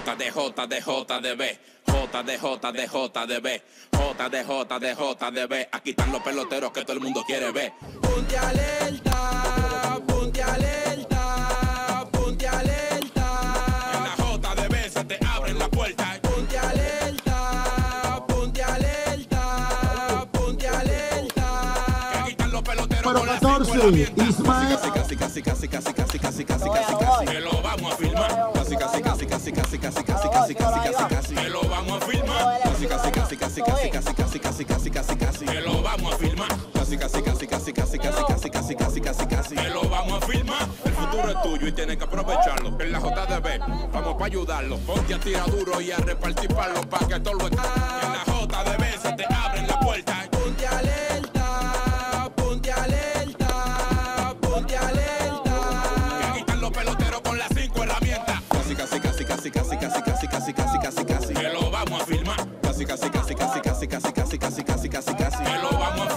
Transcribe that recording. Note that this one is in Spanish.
J de J de J de B. J de J de J de B. J de J de J de B. Aquí están los peloteros que todo el mundo quiere ver. Ponte alerta, ponte alerta, ponte alerta. En la J de B se te abren la puerta. Ponte alerta, ponte alerta, ponte alerta. Aquí están los peloteros la 14, abierta. Ismael. Casi, casi, casi, casi, casi, casi, casi, casi, casi. Que Casi, casi, casi, casi, casi, casi, casi, casi, casi, casi, casi. Que lo vamos a filmar. Casi, casi, casi, casi, casi, casi, casi, casi, casi, casi, casi. Que lo vamos a filmar. Casi, casi, casi, casi, casi, casi, casi, casi, casi, casi, casi. Que lo vamos a filmar. El futuro es tuyo y tienes que aprovecharlo. En la JDB vamos para ayudarlo. Ponte a tirar duro y a repartir palos para que todo lo. En la JDB se te abren la puerta. Ponte alerta, ponte alerta, ponte alerta. aquí están los peloteros con las cinco herramientas. Casi, casi, casi, casi, casi, casi, casi, casi, casi, casi, casi. Que lo vamos a filmar. Casi, casi, casi, casi, casi, casi, casi, casi, casi, casi, casi. Que lo vamos a